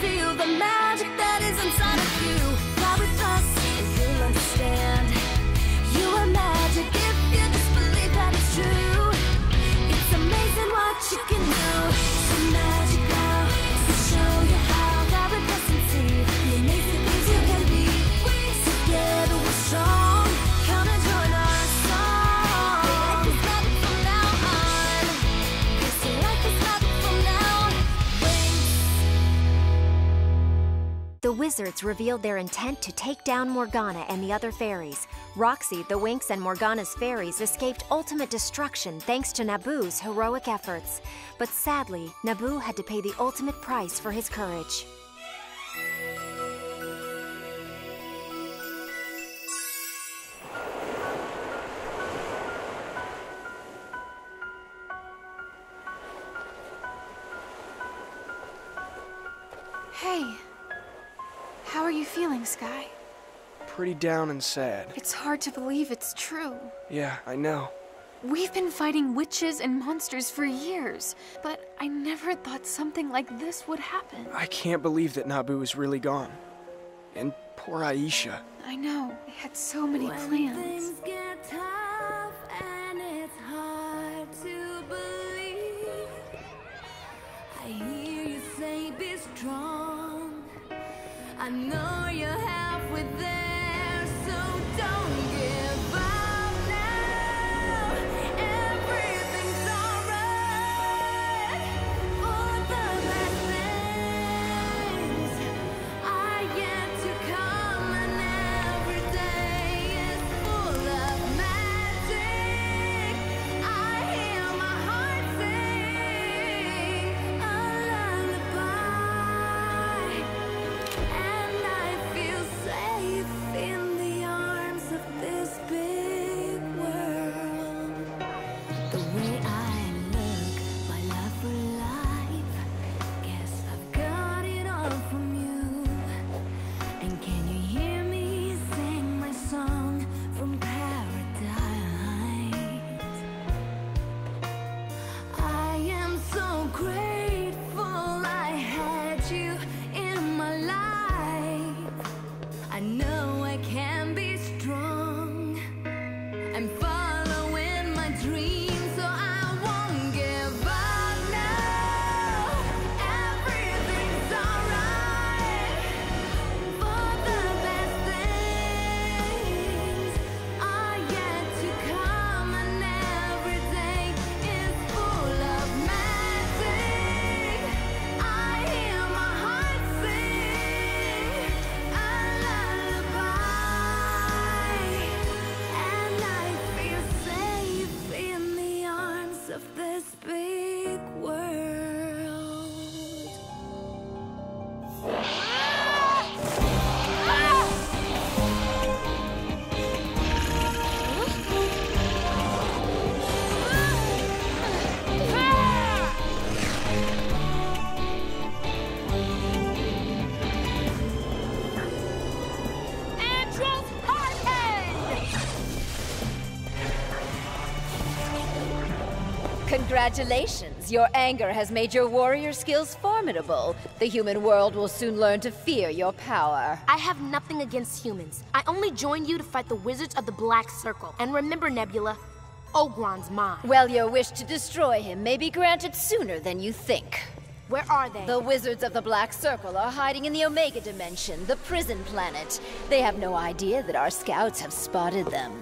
feel the magic wizards revealed their intent to take down Morgana and the other fairies. Roxy, the Winx, and Morgana's fairies escaped ultimate destruction thanks to Nabu's heroic efforts. But sadly, Naboo had to pay the ultimate price for his courage. Sky? Pretty down and sad. It's hard to believe it's true. Yeah, I know. We've been fighting witches and monsters for years, but I never thought something like this would happen. I can't believe that Nabu is really gone. And poor Aisha. I know, we had so many When plans. things get tough and it's hard to believe, I hear you say, "Be strong." I know you're halfway Congratulations! Your anger has made your warrior skills formidable. The human world will soon learn to fear your power. I have nothing against humans. I only joined you to fight the wizards of the Black Circle. And remember, Nebula, Ogron's mine. Well, your wish to destroy him may be granted sooner than you think. Where are they? The wizards of the Black Circle are hiding in the Omega Dimension, the prison planet. They have no idea that our scouts have spotted them.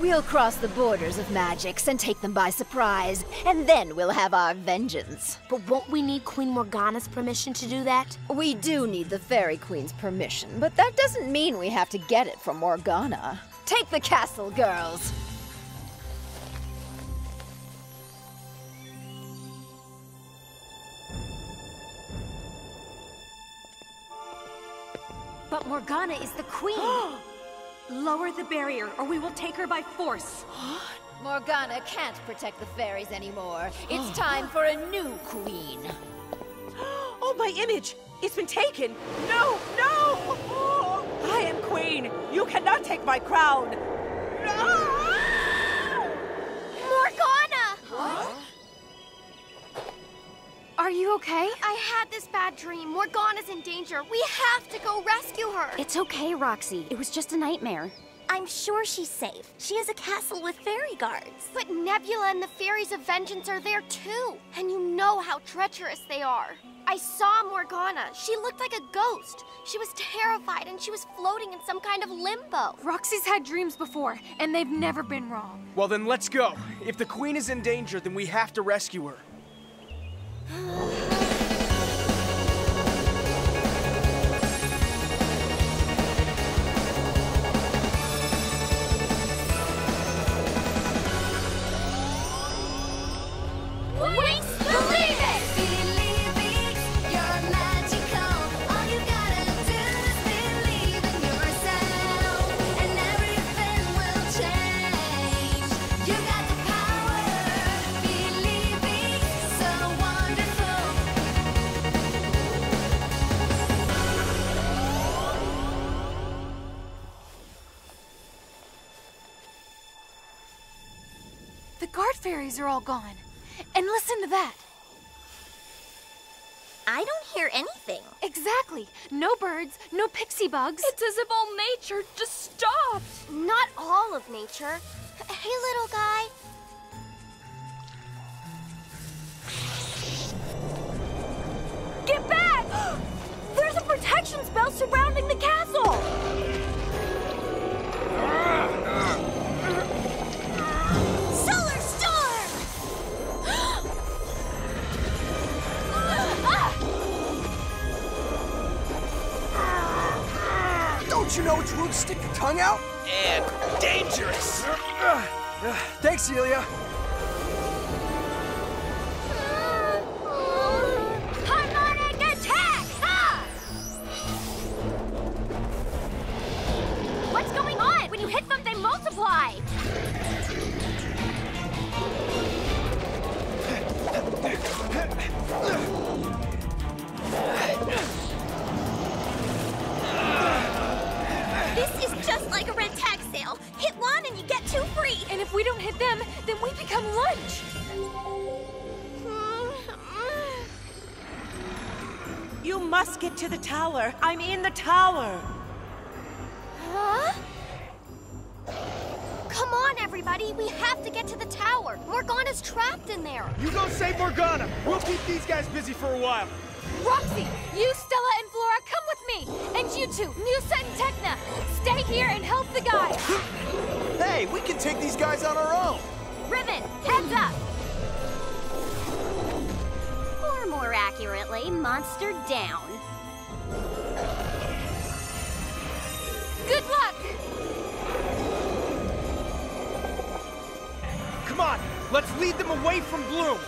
We'll cross the borders of magics and take them by surprise, and then we'll have our vengeance. But won't we need Queen Morgana's permission to do that? We do need the Fairy Queen's permission, but that doesn't mean we have to get it from Morgana. Take the castle, girls! But Morgana is the queen! Lower the barrier, or we will take her by force. Morgana can't protect the fairies anymore. It's time for a new queen. Oh, my image! It's been taken! No, no! I am queen! You cannot take my crown! Morgana! Okay? I had this bad dream. Morgana's in danger. We have to go rescue her. It's okay, Roxy. It was just a nightmare. I'm sure she's safe. She has a castle with fairy guards. But Nebula and the Fairies of Vengeance are there too. And you know how treacherous they are. I saw Morgana. She looked like a ghost. She was terrified and she was floating in some kind of limbo. Roxy's had dreams before, and they've never been wrong. Well, then let's go. If the queen is in danger, then we have to rescue her. Fairies are all gone. And listen to that. I don't hear anything. Exactly. No birds, no pixie bugs. It's as if all nature just stopped. Not all of nature. Hey, little guy. Get back! There's a protection spell surrounding the castle. Solar Don't you know it's rude to stick your tongue out? And dangerous. Thanks, Celia. You get to the tower. I'm in the tower. Huh? Come on, everybody. We have to get to the tower. Morgana's trapped in there. You go save Morgana. We'll keep these guys busy for a while. Roxy, you, Stella, and Flora, come with me. And you two, Musa and Tecna, stay here and help the guys. Hey, we can take these guys on our own. Riven, heads up. More accurately, monster down. Good luck. Come on, let's lead them away from Bloom.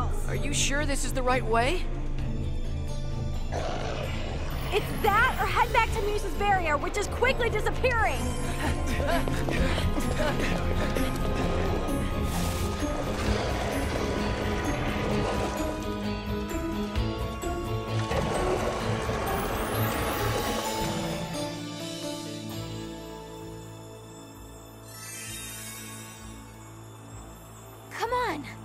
Girls. Are you sure this is the right way? It's that or head back to Muse's barrier, which is quickly disappearing. Come on.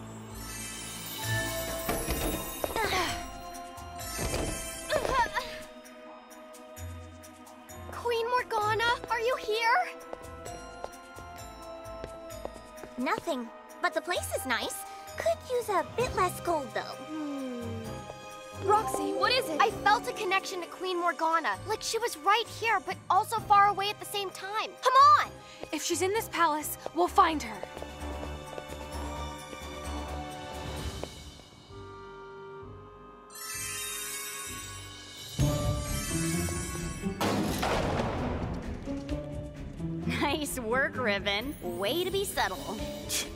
The place is nice. Could use a bit less gold, though. Hmm. Roxy, what is it? I felt a connection to Queen Morgana. Like she was right here, but also far away at the same time. Come on! If she's in this palace, we'll find her. Nice work, Riven. Way to be subtle.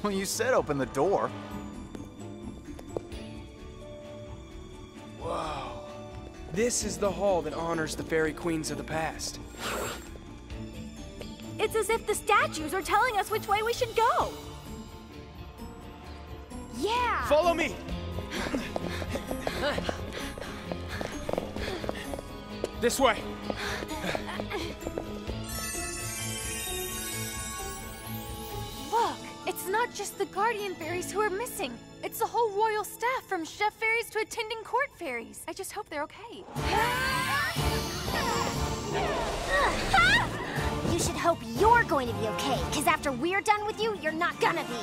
Well, you said open the door. Whoa. This is the hall that honors the fairy queens of the past. It's as if the statues are telling us which way we should go. Yeah! Follow me! this way. Not just the Guardian Fairies who are missing. It's the whole royal staff from chef fairies to attending court fairies. I just hope they're okay. You should hope you're going to be okay, because after we're done with you, you're not gonna be.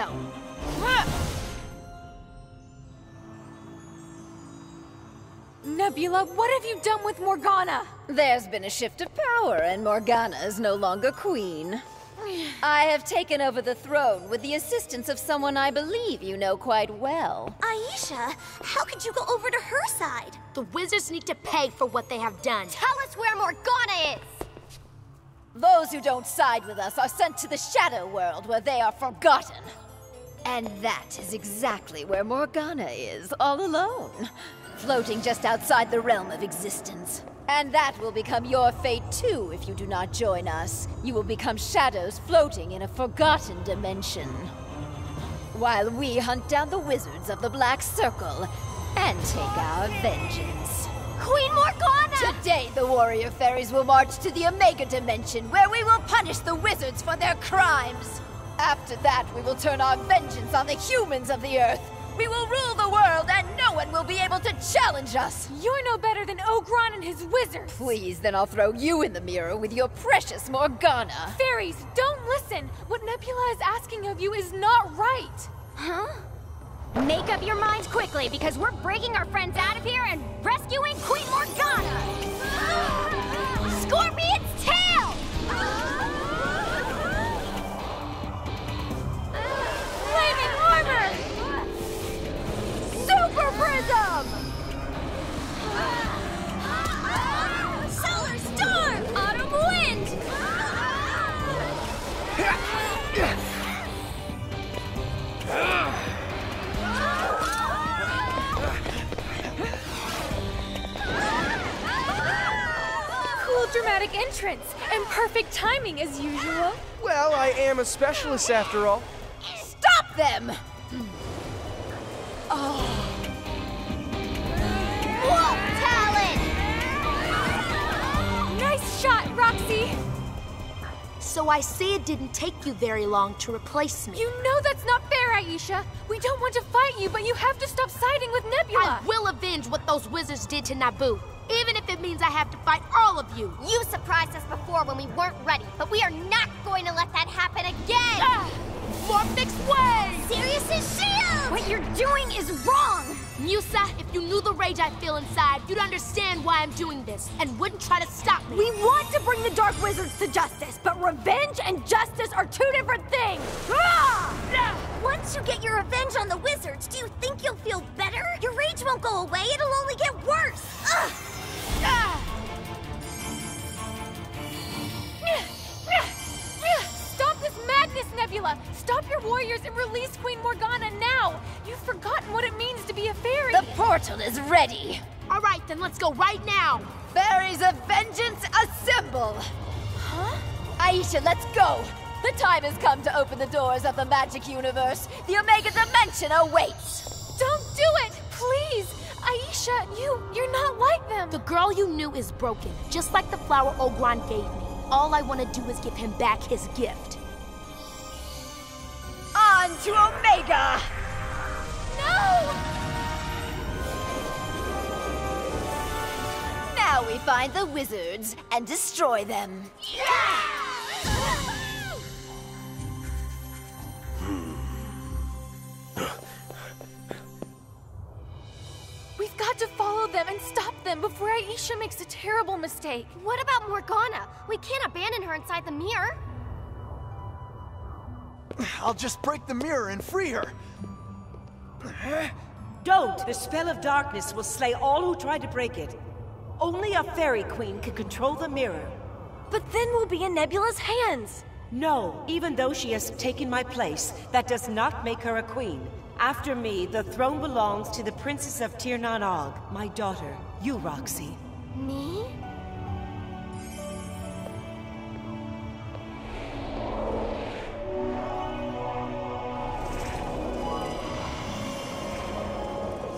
I. Nebula, what have you done with Morgana? There's been a shift of power, and Morgana is no longer queen. I have taken over the throne with the assistance of someone I believe you know quite well. Aisha, how could you go over to her side? The wizards need to pay for what they have done. Tell us where Morgana is. Those who don't side with us are sent to the Shadow World where they are forgotten. And that is exactly where Morgana is, all alone. Floating just outside the realm of existence. And that will become your fate too if you do not join us. You will become shadows floating in a forgotten dimension. While we hunt down the wizards of the Black Circle and take our vengeance. Queen Morgana! Today, the warrior fairies will march to the Omega Dimension, where we will punish the wizards for their crimes. After that, we will turn our vengeance on the humans of the Earth. We will rule the world, and no one will be able to challenge us. You're no better than Ogron and his wizards. Please, then I'll throw you in the mirror with your precious Morgana. Fairies, don't listen. What Nebula is asking of you is not right. Huh? Make up your minds quickly, because we're breaking our friends out of here and rescuing Queen Morgana! Scorpion's dramatic entrance and perfect timing as usual. Well, I am a specialist after all. Stop them! Hmm. Oh. Wolf talent! Nice shot, Roxy. So I see it didn't take you very long to replace me. You know that's not fair, Aisha. We don't want to fight you, but you have to stop siding with Nebula. I will avenge what those wizards did to Nabu, even if it means I have to fight all of you. You surprised us before when we weren't ready, but we are not going to let that happen again! Ah! Way! Sirius's shield! What you're doing is wrong! Musa, if you knew the rage I feel inside, you'd understand why I'm doing this and wouldn't try to stop me. We want to bring the Dark Wizards to justice, but revenge and justice are two different things! Ah! Once you get your revenge on the wizards, do you think you'll feel better? Your rage won't go away, it'll only get worse! Ugh! Ah! Stop this madness, Nebula! Stop your warriors and release Queen Morgana now! You've forgotten what it means to be a fairy! The portal is ready! All right, then let's go right now! Fairies of Vengeance, assemble! Huh? Aisha, let's go! The time has come to open the doors of the magic universe. The Omega Dimension awaits! Don't do it! Please! Aisha, you, you're not like them! The girl you knew is broken, just like the flower Ogron gave me. All I want to do is give him back his gift. On to Omega! No! Now we find the wizards and destroy them. We've follow and stop them before Aisha makes a terrible mistake. What about Morgana? We can't abandon her inside the mirror. I'll just break the mirror and free her. Don't! The spell of darkness will slay all who try to break it. Only a fairy queen can control the mirror. But then we'll be in Nebula's hands! No, even though she has taken my place, that does not make her a queen. After me, the throne belongs to the Princess of Tir Nan Og, my daughter, you, Roxy. Me?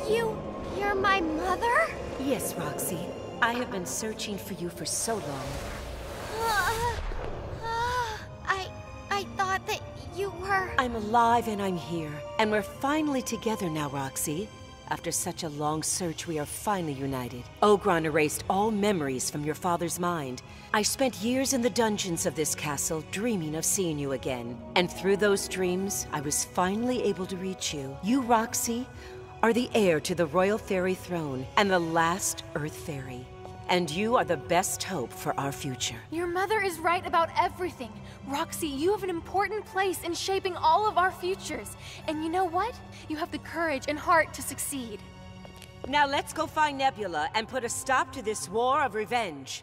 You... you're my mother? Yes, Roxy. I have been searching for you for so long. You were... I'm alive and I'm here. And we're finally together now, Roxy. After such a long search, we are finally united. Ogron erased all memories from your father's mind. I spent years in the dungeons of this castle, dreaming of seeing you again. And through those dreams, I was finally able to reach you. You, Roxy, are the heir to the Royal Fairy Throne and the last Earth Fairy. And you are the best hope for our future. Your mother is right about everything. Roxy, you have an important place in shaping all of our futures. And you know what? You have the courage and heart to succeed. Now let's go find Nebula and put a stop to this war of revenge.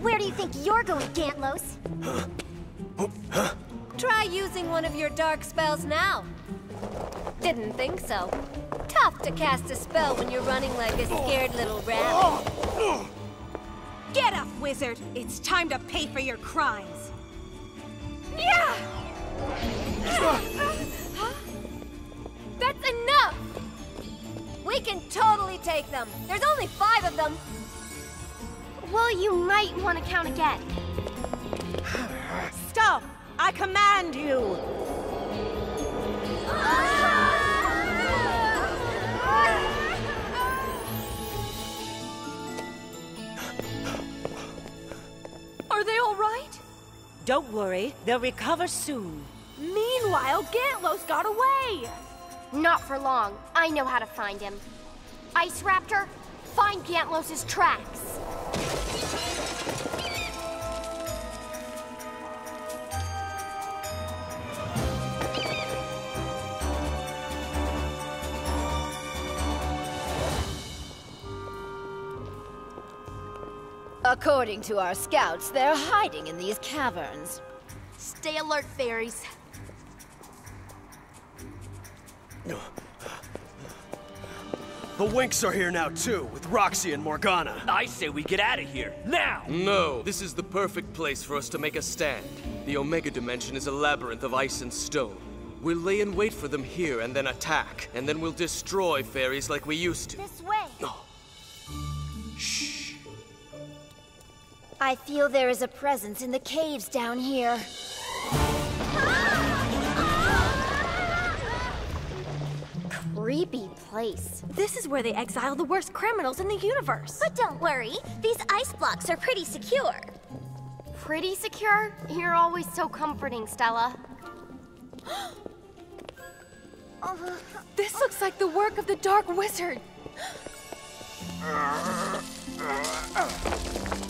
Where do you think you're going, Gantlos? Try using one of your dark spells now. Didn't think so. Tough to cast a spell when you're running like a scared little rabbit. Get up, wizard! It's time to pay for your crimes! Yeah! That's enough! We can totally take them. There's only five of them. Well, you might want to count again. Stop! I command you! Are Don't worry, they'll recover soon. Meanwhile, Gantlos got away! Not for long. I know how to find him. Ice Raptor, find Gantlos' tracks. According to our scouts, they're hiding in these caverns. Stay alert, fairies. The Winx are here now too, with Roxy and Morgana. I say we get out of here, now! No, this is the perfect place for us to make a stand. The Omega Dimension is a labyrinth of ice and stone. We'll lay in wait for them here and then attack, and then we'll destroy fairies like we used to. This way. Shh. I feel there is a presence in the caves down here. Creepy place. This is where they exile the worst criminals in the universe. But don't worry, these ice blocks are pretty secure. Pretty secure? You're always so comforting, Stella. This looks like the work of the Dark Wizard.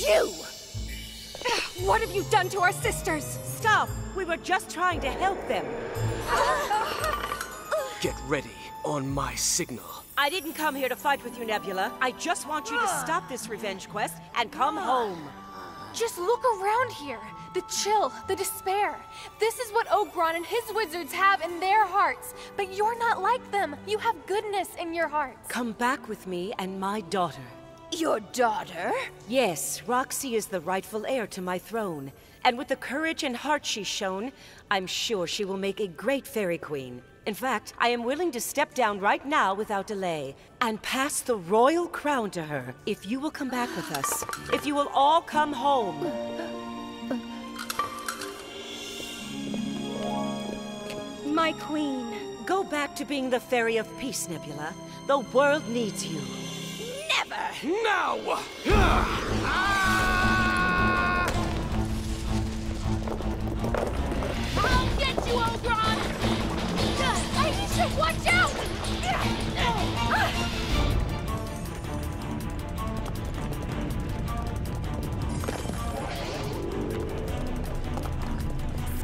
you! What have you done to our sisters? Stop! We were just trying to help them. Get ready on my signal. I didn't come here to fight with you, Nebula. I just want you to stop this revenge quest and come home. Just look around here. The chill, the despair. This is what Ogron and his wizards have in their hearts. But you're not like them. You have goodness in your hearts. Come back with me and my daughter. Your daughter? Yes, Roxy is the rightful heir to my throne. And with the courage and heart she's shown, I'm sure she will make a great fairy queen. In fact, I am willing to step down right now without delay and pass the royal crown to her if you will come back with us. If you will all come home. My queen. Go back to being the Fairy of Peace, Nebula. The world needs you. Never! Now! I'll get you, Ogron! Aisha, watch out!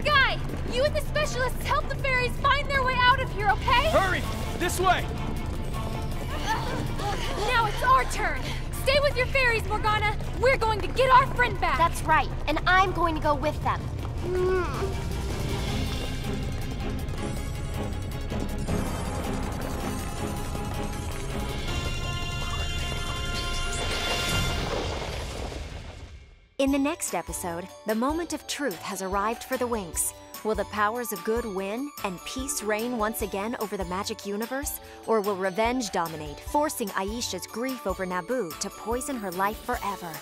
Sky, you and the specialists help the fairies find their way out of here, okay? Hurry! This way! It's our turn. Stay with your fairies, Morgana. We're going to get our friend back. That's right, and I'm going to go with them. Hmm. In the next episode, the moment of truth has arrived for the Winx. Will the powers of good win and peace reign once again over the magic universe? Or will revenge dominate, forcing Aisha's grief over Nabu to poison her life forever?